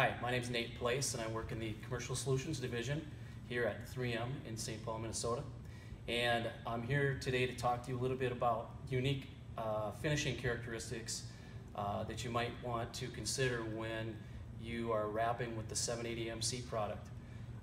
Hi, my name is Nate Place, and I work in the Commercial Solutions Division here at 3M in St. Paul, Minnesota. And I'm here today to talk to you a little bit about unique uh, finishing characteristics uh, that you might want to consider when you are wrapping with the 780MC product.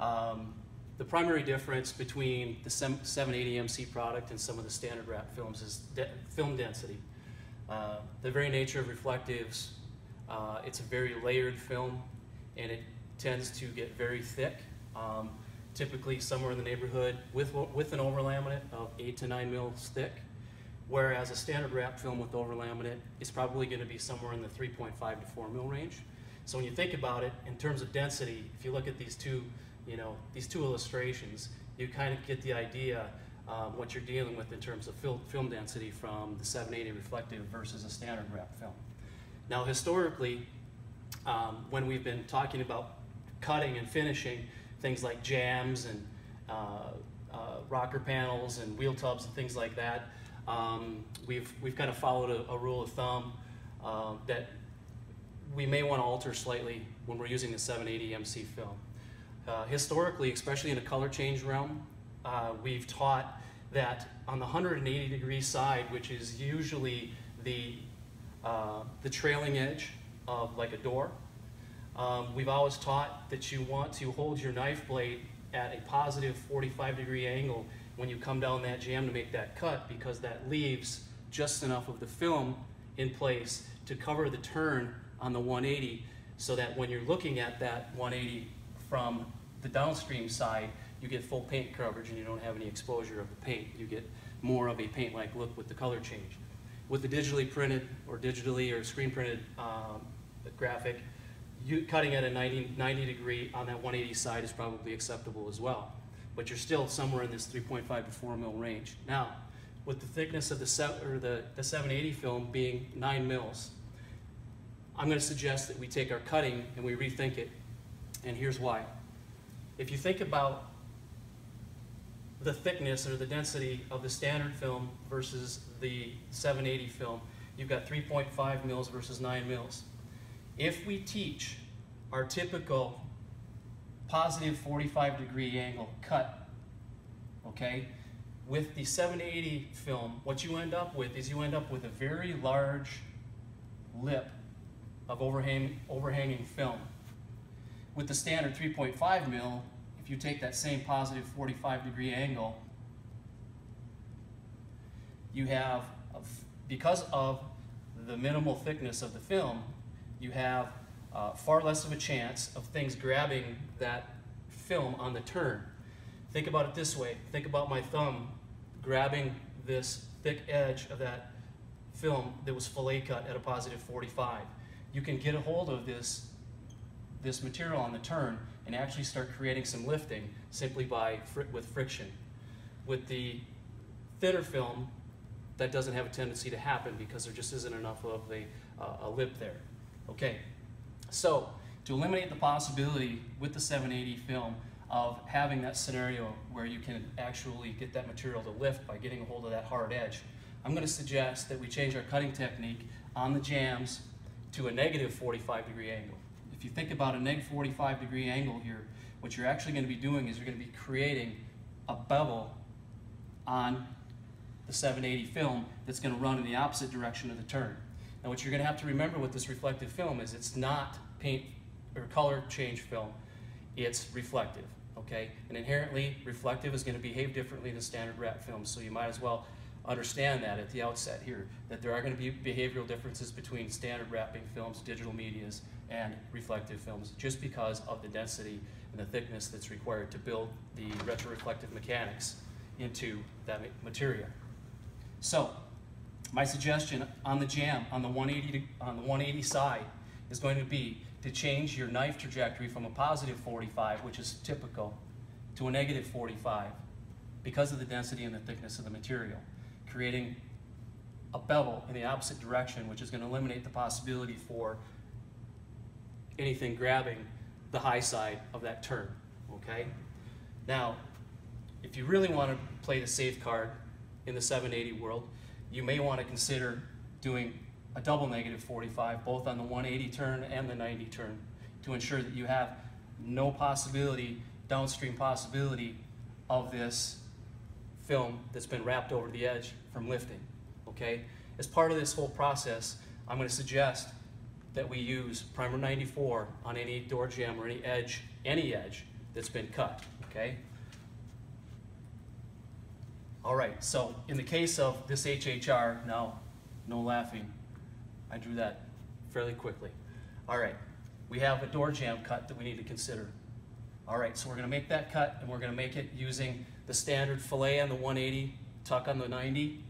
Um, the primary difference between the 780MC product and some of the standard wrap films is de film density. Uh, the very nature of reflectives, uh, it's a very layered film and it tends to get very thick, um, typically somewhere in the neighborhood with, with an overlaminate of 8 to 9 mils thick, whereas a standard wrap film with overlaminate is probably going to be somewhere in the 3.5 to 4 mil range. So when you think about it in terms of density, if you look at these two, you know, these two illustrations, you kind of get the idea um, what you're dealing with in terms of film, film density from the 780 reflective versus a standard wrap film. Now historically, um, when we've been talking about cutting and finishing things like jambs and uh, uh, rocker panels and wheel tubs and things like that, um, we've, we've kind of followed a, a rule of thumb uh, that we may want to alter slightly when we're using the 780 MC film. Uh, historically, especially in a color change realm, uh, we've taught that on the 180 degree side, which is usually the, uh, the trailing edge of like a door. Um, we've always taught that you want to hold your knife blade at a positive 45 degree angle when you come down that jamb to make that cut because that leaves just enough of the film in place to cover the turn on the 180 so that when you're looking at that 180 from the downstream side, you get full paint coverage and you don't have any exposure of the paint. You get more of a paint-like look with the color change. With the digitally printed or digitally or screen printed um, graphic, you cutting at a 90, 90 degree on that 180 side is probably acceptable as well. But you're still somewhere in this 3.5 to 4 mil range. Now, with the thickness of the, or the, the 780 film being 9 mils, I'm going to suggest that we take our cutting and we rethink it. And here's why. If you think about the thickness or the density of the standard film versus the 780 film, you've got 3.5 mils versus 9 mils. If we teach our typical positive 45 degree angle cut, okay, with the 780 film, what you end up with is you end up with a very large lip of overhang, overhanging film. With the standard 3.5 mil, if you take that same positive 45 degree angle, you have, because of the minimal thickness of the film, you have uh, far less of a chance of things grabbing that film on the turn. Think about it this way. Think about my thumb grabbing this thick edge of that film that was fillet cut at a positive 45. You can get a hold of this, this material on the turn and actually start creating some lifting simply by fr with friction. With the thinner film, that doesn't have a tendency to happen because there just isn't enough of uh, a lip there. Okay, so to eliminate the possibility with the 780 film of having that scenario where you can actually get that material to lift by getting a hold of that hard edge, I'm going to suggest that we change our cutting technique on the jambs to a negative 45 degree angle if you think about a negative 45 degree angle here, what you're actually going to be doing is you're going to be creating a bevel on the 780 film that's going to run in the opposite direction of the turn. Now what you're going to have to remember with this reflective film is it's not paint or color change film, it's reflective, okay? And inherently, reflective is going to behave differently than standard wrap film, so you might as well understand that at the outset here, that there are going to be behavioral differences between standard wrapping films, digital medias, and reflective films just because of the density and the thickness that's required to build the retroreflective mechanics into that material. So, my suggestion on the jamb, on the 180, on the 180 side, is going to be to change your knife trajectory from a positive 45, which is typical, to a negative 45 because of the density and the thickness of the material, creating a bevel in the opposite direction, which is going to eliminate the possibility for anything grabbing the high side of that turn, okay? Now, if you really want to play the safe card in the 780 world, you may want to consider doing a double negative 45, both on the 180 turn and the 90 turn, to ensure that you have no possibility, downstream possibility of this film that's been wrapped over the edge from lifting, okay? As part of this whole process, I'm gonna suggest that we use primer 94 on any door jamb or any edge, any edge that's been cut, okay? All right, so in the case of this HHR, now, no laughing, I drew that fairly quickly. All right, we have a door jamb cut that we need to consider. All right, so we're gonna make that cut and we're gonna make it using the standard fillet on the 180, tuck on the 90.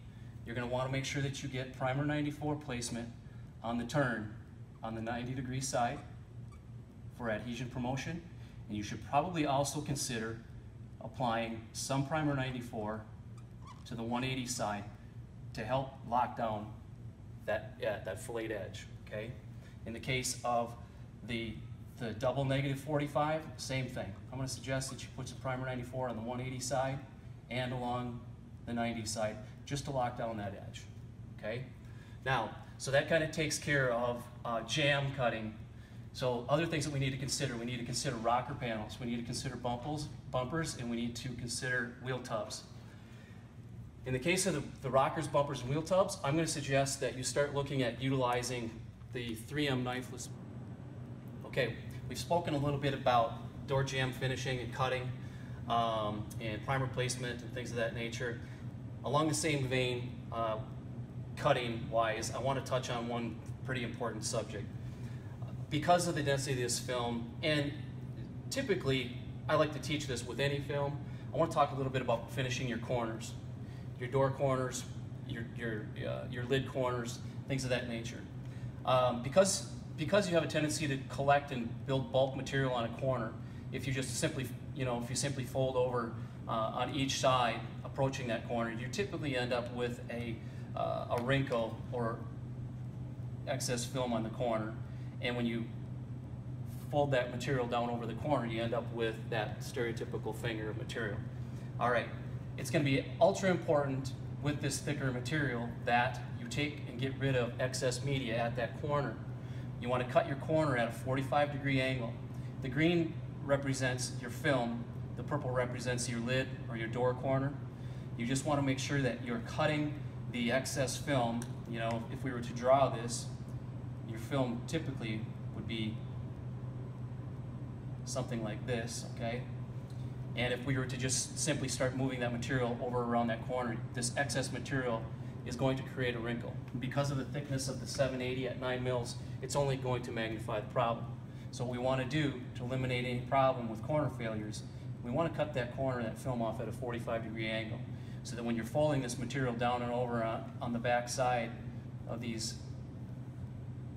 You're gonna wanna make sure that you get primer 94 placement on the turn on the 90 degree side for adhesion promotion. And you should probably also consider applying some primer 94 to the 180 side to help lock down that, yeah, that filleted edge, okay? In the case of the, the double negative 45, same thing. I'm gonna suggest that you put some primer 94 on the 180 side and along the 90 side, just to lock down that edge, okay? Now, so that kind of takes care of uh, jamb cutting. So other things that we need to consider, we need to consider rocker panels, we need to consider bumples, bumpers, and we need to consider wheel tubs. In the case of the, the rockers, bumpers, and wheel tubs, I'm going to suggest that you start looking at utilizing the 3M knifeless. Okay, we've spoken a little bit about door jamb finishing and cutting um, and primer placement and things of that nature. Along the same vein, uh, cutting wise, I want to touch on one pretty important subject. Because of the density of this film, and typically I like to teach this with any film, I want to talk a little bit about finishing your corners your door corners, your, your, uh, your lid corners, things of that nature. Um, because, because you have a tendency to collect and build bulk material on a corner, if you just simply, you know, if you simply fold over uh, on each side approaching that corner, you typically end up with a, uh, a wrinkle or excess film on the corner. And when you fold that material down over the corner, you end up with that stereotypical finger of material. All right, it's going to be ultra important with this thicker material that you take and get rid of excess media at that corner. You want to cut your corner at a 45 degree angle. The green represents your film, the purple represents your lid or your door corner. You just want to make sure that you're cutting the excess film. You know, if we were to draw this, your film typically would be something like this, okay? And if we were to just simply start moving that material over around that corner, this excess material is going to create a wrinkle. Because of the thickness of the 780 at 9 mils, it's only going to magnify the problem. So what we want to do to eliminate any problem with corner failures, we want to cut that corner, that film off at a 45 degree angle. So that when you're folding this material down and over on, on the back side of these,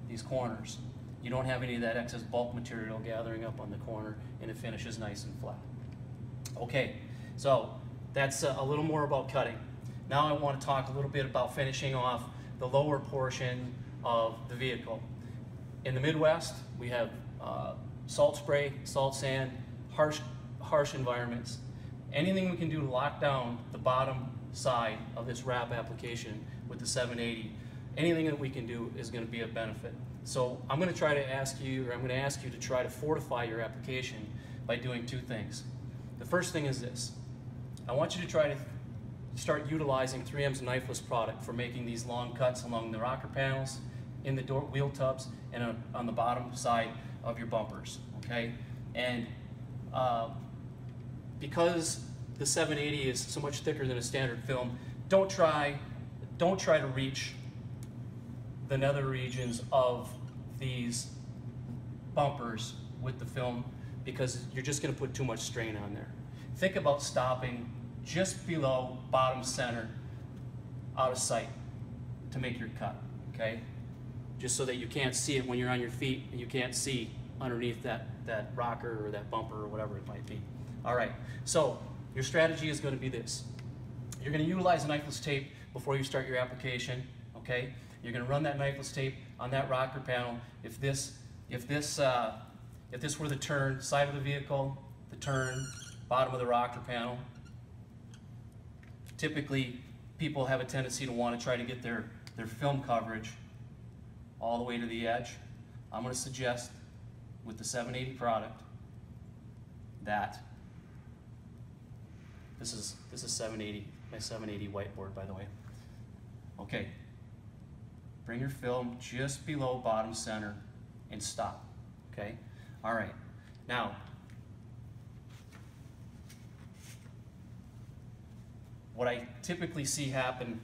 these corners, you don't have any of that excess bulk material gathering up on the corner and it finishes nice and flat. Okay, so that's uh, a little more about cutting. Now I want to talk a little bit about finishing off the lower portion of the vehicle. In the Midwest, we have uh, salt spray, salt sand, harsh, harsh environments. Anything we can do to lock down the bottom side of this wrap application with the 780, anything that we can do is going to be a benefit. So I'm going to try to ask you, or I'm going to ask you to try to fortify your application by doing two things. The first thing is this. I want you to try to start utilizing 3M's knifeless product for making these long cuts along the rocker panels, in the door wheel tubs, and on, the bottom side of your bumpers, okay? And uh, because the 780 is so much thicker than a standard film, don't try, don't try to reach the nether regions of these bumpers with the film because you're just going to put too much strain on there. Think about stopping just below bottom center out of sight to make your cut, okay? Just so that you can't see it when you're on your feet and you can't see underneath that, that rocker or that bumper or whatever it might be. All right, so your strategy is going to be this. You're going to utilize a knifeless tape before you start your application, okay? You're going to run that knifeless tape on that rocker panel. If this, if this uh, if this were the turn, side of the vehicle, the turn, bottom of the rocker panel, typically people have a tendency to want to try to get their, their film coverage all the way to the edge. I'm going to suggest with the 780 product that this is this is 780 my 780 whiteboard by the way. Okay. Bring your film just below bottom center and stop. Okay? All right. Now, what I typically see happen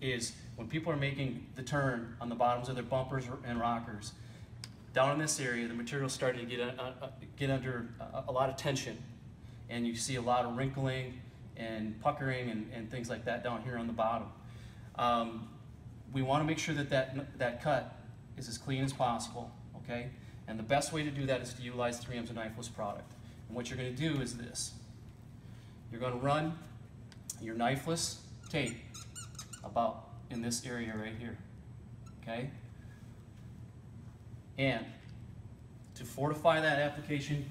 is when people are making the turn on the bottoms of their bumpers and rockers, down in this area, the material's starting to get, uh, uh, get under a, a lot of tension. And you see a lot of wrinkling and puckering and, and things like that down here on the bottom. Um, we want to make sure that, that that cut is as clean as possible, okay? And the best way to do that is to utilize 3M's knifeless product. And what you're going to do is this. You're going to run your knifeless tape about in this area right here, okay? And to fortify that application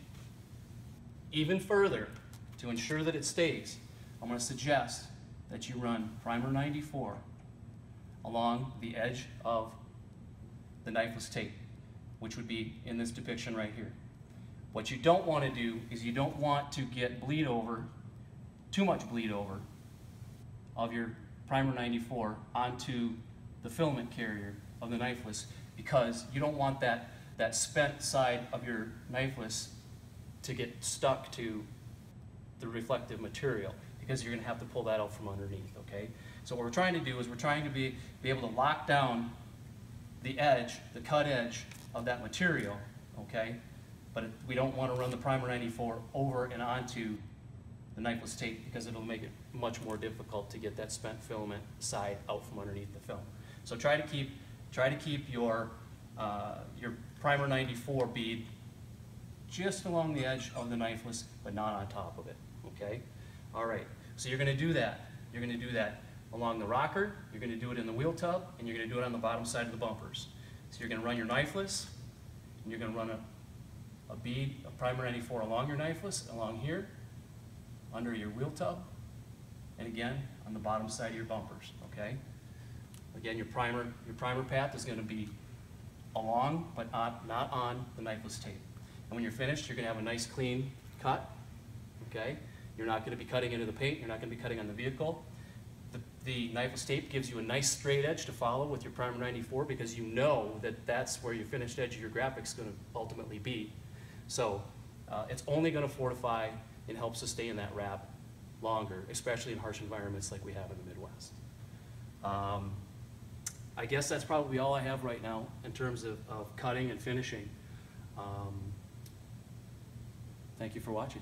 even further, to ensure that it stays, I'm going to suggest that you run primer 94 along the edge of the knifeless tape, which would be in this depiction right here. What you don't want to do is you don't want to get bleed over, too much bleed over, of your primer 94 onto the filament carrier of the knifeless because you don't want that, that spent side of your knifeless to get stuck to the reflective material because you're going to have to pull that out from underneath, okay? So what we're trying to do is we're trying to be, be able to lock down the edge, the cut edge of that material, okay? But we don't want to run the primer 94 over and onto the knifeless tape because it'll make it much more difficult to get that spent filament side out from underneath the film. So try to keep, try to keep your, uh, your primer 94 bead just along the edge of the knifeless, but not on top of it, okay? All right, so you're gonna do that. You're gonna do that along the rocker, you're gonna do it in the wheel tub, and you're gonna do it on the bottom side of the bumpers. So you're gonna run your knifeless, and you're gonna run a, a bead of primer 94 along your knifeless, along here, under your wheel tub, and again, on the bottom side of your bumpers, okay? Again, your primer, your primer path is gonna be along, but not, on the knifeless tape. And when you're finished, you're gonna have a nice clean cut, okay? You're not gonna be cutting into the paint, you're not gonna be cutting on the vehicle. The, knifeless tape gives you a nice straight edge to follow with your primer 94 because you know that that's where your finished edge of your graphics is gonna ultimately be. So uh, it's only gonna fortify and help sustain that wrap longer, especially in harsh environments like we have in the Midwest. Um, I guess that's probably all I have right now in terms of, of cutting and finishing. Um, thank you for watching.